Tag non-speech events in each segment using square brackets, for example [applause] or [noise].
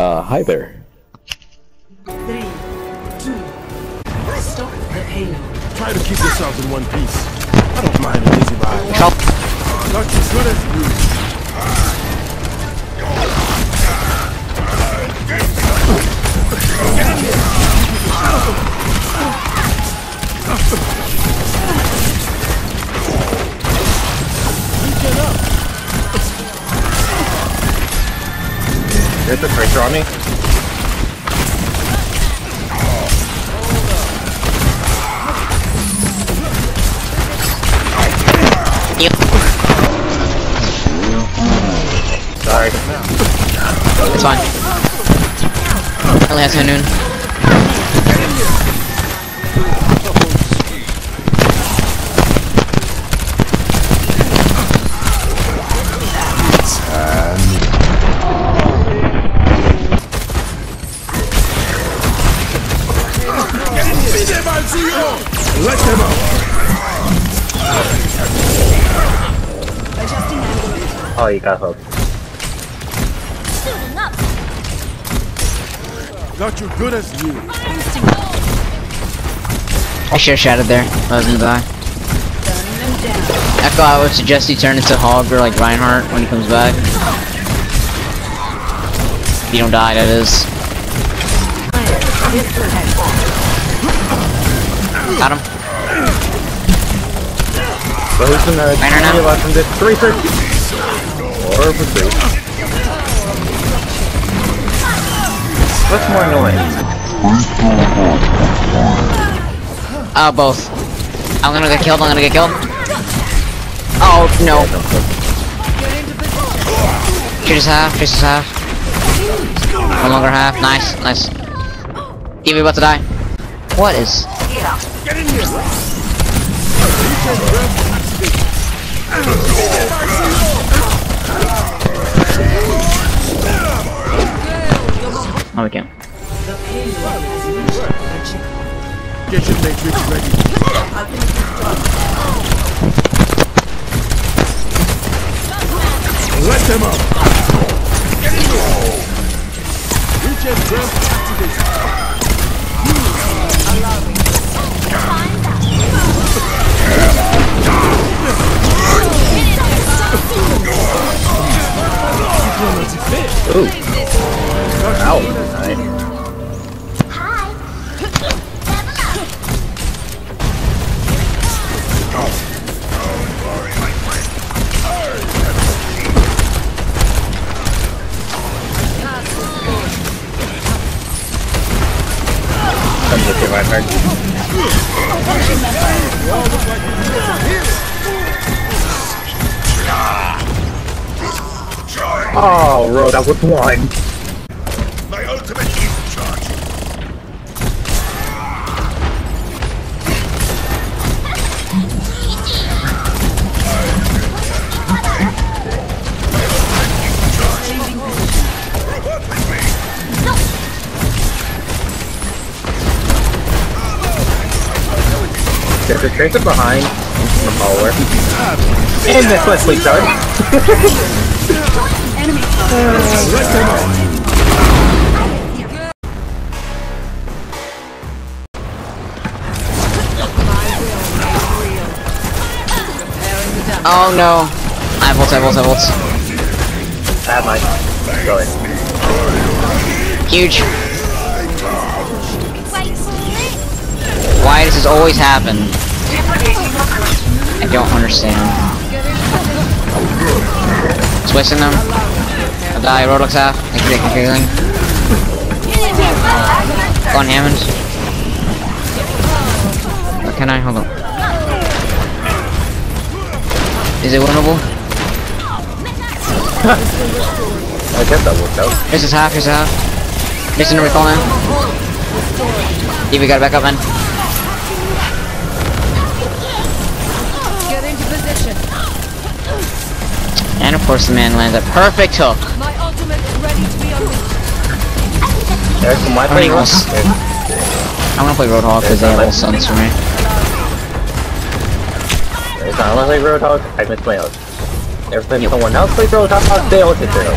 Uh, hi there. Three, two, stop the payload. Try to keep yourselves in one piece. I don't mind a busy ride. Help. Not as good as you. There's the pressure on me. Sorry. It's fine. Only has noon. Oh, you got hooked. Not you good as you. I should have shouted there. I was gonna die. Echo, I would suggest you turn into Hog or like Reinhardt when he comes back. If you don't die, that is. Got him. So who's gonna Minor now? Three? What's more annoying? Uh, both. I'm gonna get killed, I'm gonna get killed. Oh, no. Just half, just half. No longer half, nice, nice. Evie about to die. What is... Oh, we can. Get your matrix ready. Let them out. Regen ramp activated. Ooh. Ow. Nice. Come with you, Reinhardt. Oh, Ro, that was one. There's a tracer behind and the follower. And this one, please, sorry. Let them out. Oh no. I have ults, I have ults, I have ults. I have mine. Go ahead. Huge. Why does this always happen? I don't understand. Twisting them. I'll die, Roadlocks half. Thank you, thank you, healing. Go on, Hammond. Can I? Hold on. Is it winnable? I guess that worked out. This is half, this is half. Missing the recall now. Evie got back up man. And of course the man lands a perfect hook. My ultimate is ready to be unleashed. There's some weapons. I'm gonna play Roadhog because they have all sons for me. It's not unless I Roadhog, I miss my own. Every time someone else plays Roadhog, they get their own.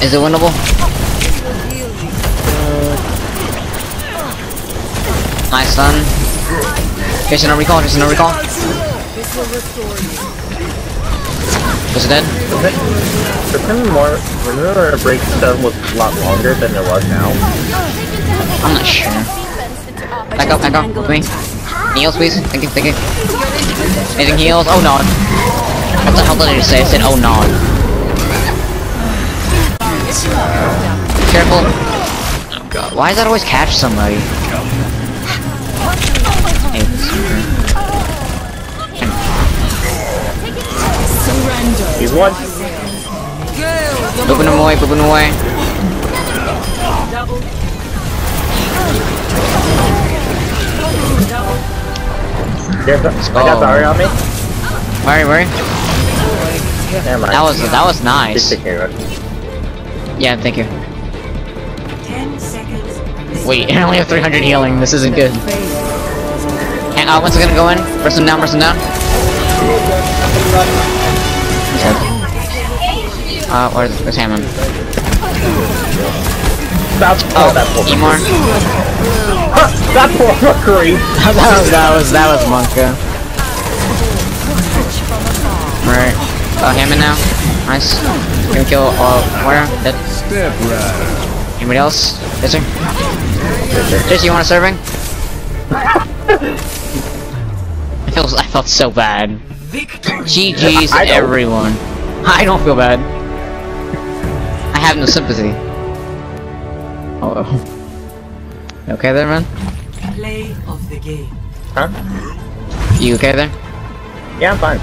Is it winnable? Nice son. Jason, no recall. Jason, no recall. Is it dead? Remember more. Remember, break stuff was a lot longer than it was now. I'm not sure. Back up, back up. With me. Heals, please. Thank you, thank you. Anything heals? Oh no. What the hell did I just say? I said, oh no. Careful. Oh god. Why does that always catch somebody? He's one. Booping him away, booping him away. There's a, I got Oh. Zarya on me. Worry, worry. Never mind. That was that was nice. take care of it. Yeah, thank you. Wait, [laughs] I only have 300 healing. This isn't good. Hang on, when's it gonna go in? Press him down, press him down. He's dead. Uh, where's, where's Hammond? That's oh, that poor. Emor? That poor Mercury. [laughs] that was, that was, that was Monka. Right. Uh, Hammond now. Nice. Gonna kill, uh, where? Dead. Step right. Anybody else? Yes, sir? Jesse, you want a serving? [laughs] I felt, I felt so bad. Victory. GG's I everyone. I don't feel bad. I have no sympathy. Oh. You okay there, man? Play of the game. Huh? You okay there? Yeah, I'm fine.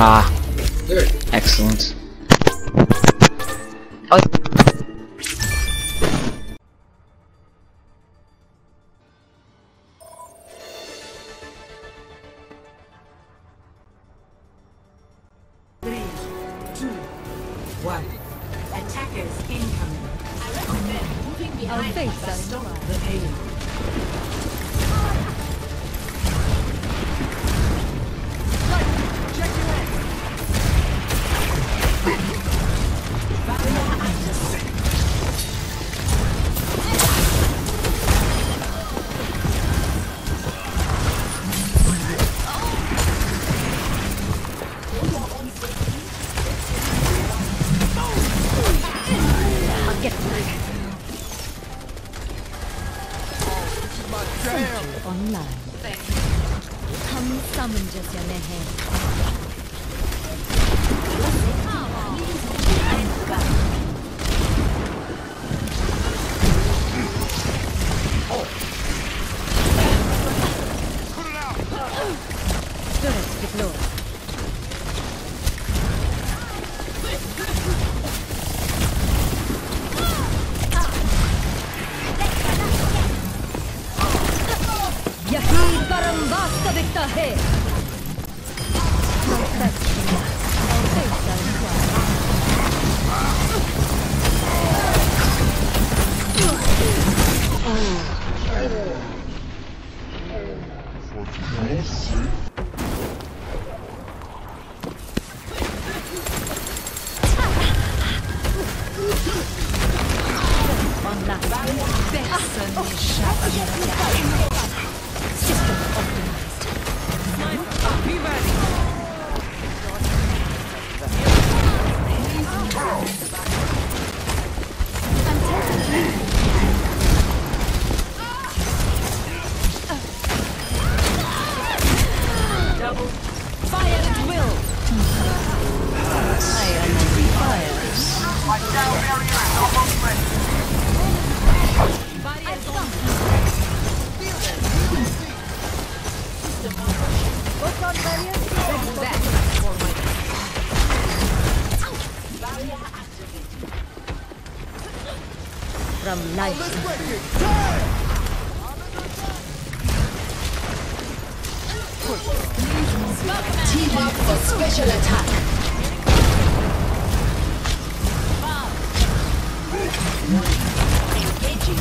Ah. Excellent. Oh. Three, two, one. Attackers incoming. I recommend moving behind to stop the pain. online. Come summon just your head. 暂停，刀被斩断了。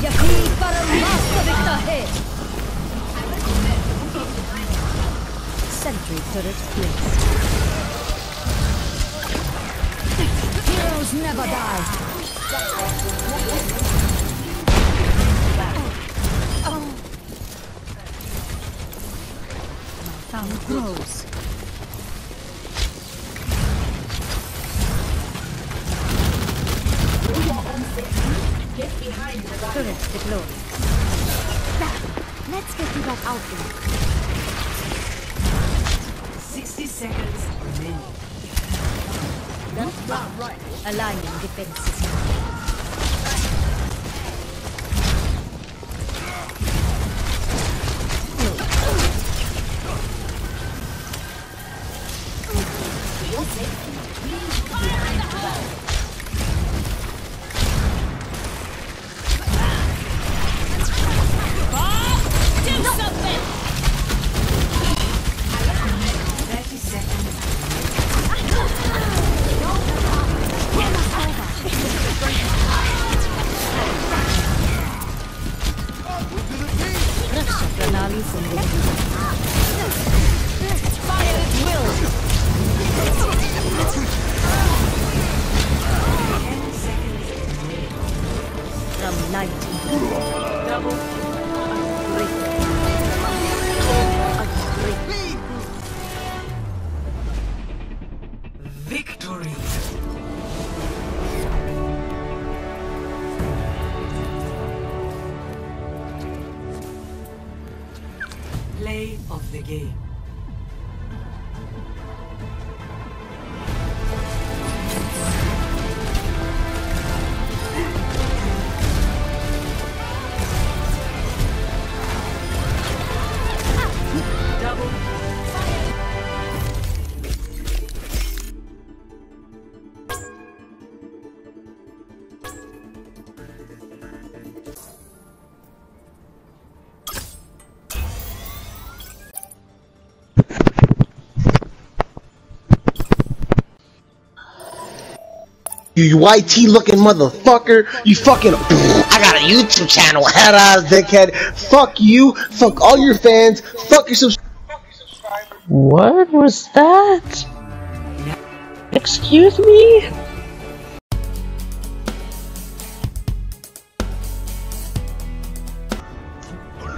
यही परम वास्तविकता है Sentry turret placed. Heroes never die. My found grows. Turret deployed. Let's get you back out there. 60 seconds remaining. That's not right. Aligning defense system. Play of the game. You YT looking motherfucker. You fucking. I got a YouTube channel, [laughs] head ass dickhead. Fuck you. Fuck all your fans. Fuck your subscribers. What was that? Excuse me?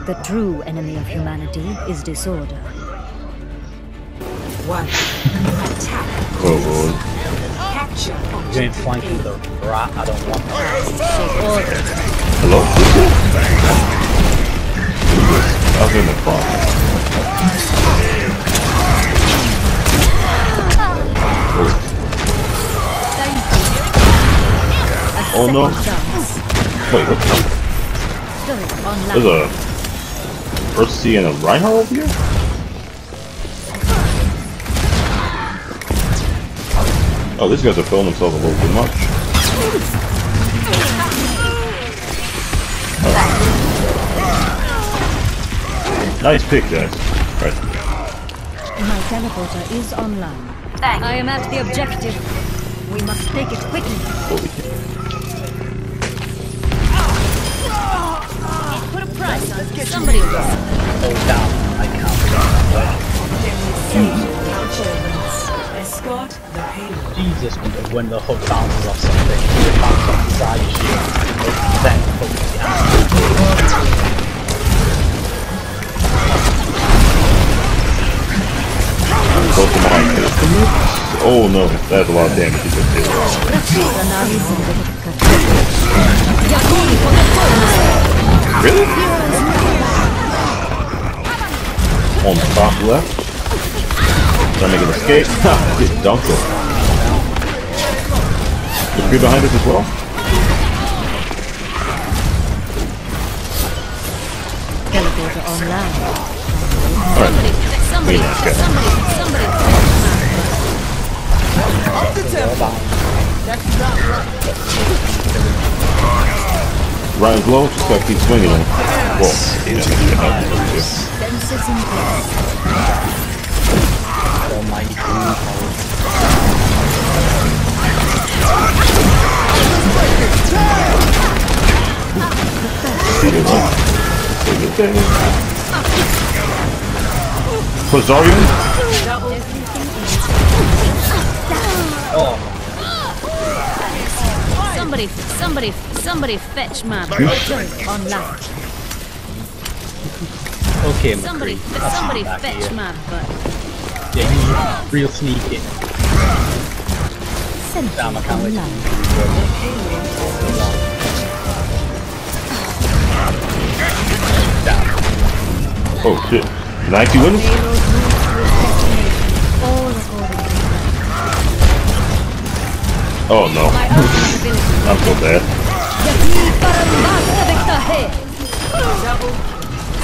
The true enemy of humanity is disorder. One. Attack. Capture objective You ain't flanking the rat. I don't want that. Hello? I was in the front. Oh no. Wait, what the Turret online. There's a Ursi and a Reinhardt over here? Oh, these guys are filling themselves a little too much. Oh. Nice pick, guys. Right. My teleporter is online. I am at the objective. We must take it quickly. Holy shit. Put a price on it. Somebody will. Hold down. I Escort the payload. Jesus, when the hook bounces off something. Hook bounce off the side of shield. Then hook the ammo. Go to my Oh no, that's a lot of damage he just did. Pranali Sindhu. Yakuni Konakonas. Really? On the top left. Trying to make an escape. Ha! Get dunked it. There's people behind us as well. Teleporter online. Alright. Somebody, Yeah, okay. somebody, somebody. Rein's low, just gotta keep swinging him. Whoa. Yeah, Put Zarya Somebody, somebody, somebody fetch my junk online. Okay, Somebody, McCree. I'll somebody ah, fetch here. my butt. Yeah, you real sneaky. Damn, I can't wait Oh shit. Can I actually win this? All according to Oh no. my own ability. I'm so bad.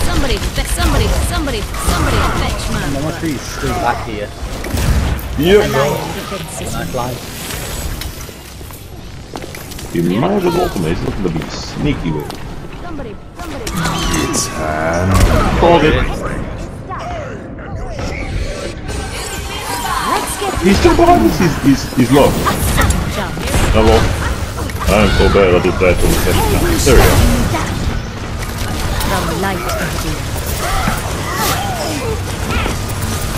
Somebody, somebody, somebody, somebody fetch my No, butt. McCree's still back here. Yep. Nice line. The Manager's ultimate is looking to be sneaky with it. Somebody, somebody. Called it. He's still behind us. He's, he's, he's low. jump. Hello. I am so bad I just died from the second time. There we go. From light to deep.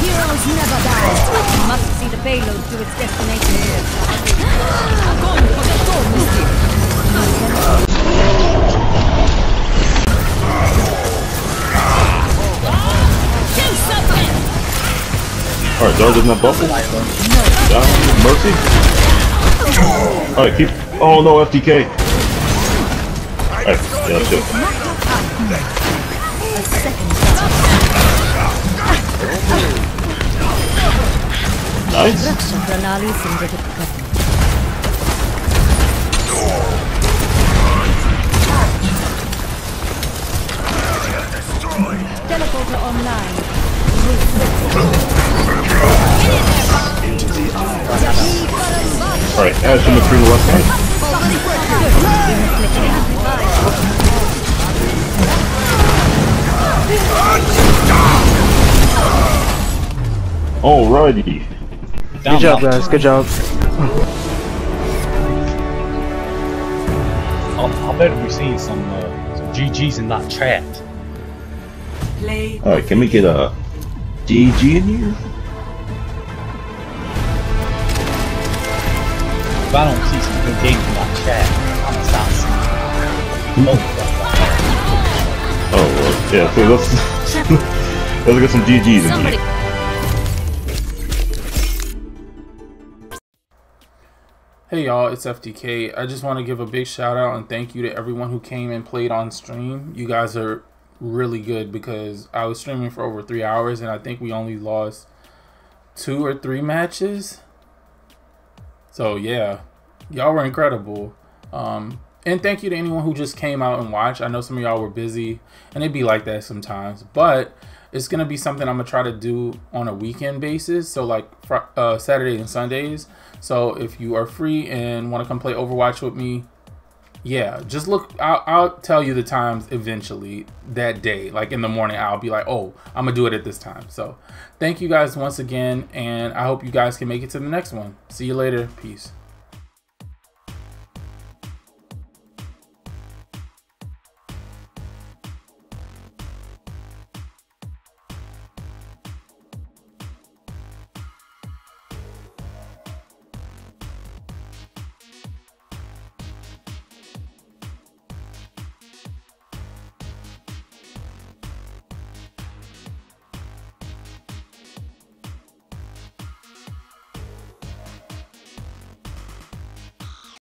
Heroes never die. Must see the payload to its destination. Alright, Jar doesn't have bubble. Down. Mercy. Alright, keep. Oh no, FTK. Alright, yeah. A second. Nice. Teleporter online. Alright, Ash in the green left side. Alrighty. Good job, guys. Good job. I, I bet we've seen some, uh, some GGs in that chat. Alright, can we get a GG in here? If I don't see some good games in that chat, I'm gonna start seeing. Oh, Oh, well, yeah, so let's, [laughs] let's get some GGs in here. Hey y'all, it's FTK. I just want to give a big shout out and thank you to everyone who came and played on stream. You guys are really good because I was streaming for over three hours and I think we only lost two or three matches. So yeah, y'all were incredible. Um, and thank you to anyone who just came out and watched. I know some of y'all were busy and it'd be like that sometimes, but it's gonna be something I'm gonna try to do on a weekend basis. So like uh, Saturdays and Sundays. So if you are free and want to come play Overwatch with me, yeah, just look. I'll, I'll tell you the times eventually that day. Like in the morning, I'll be like, oh, I'm gonna do it at this time. So thank you guys once again, and I hope you guys can make it to the next one. See you later. Peace.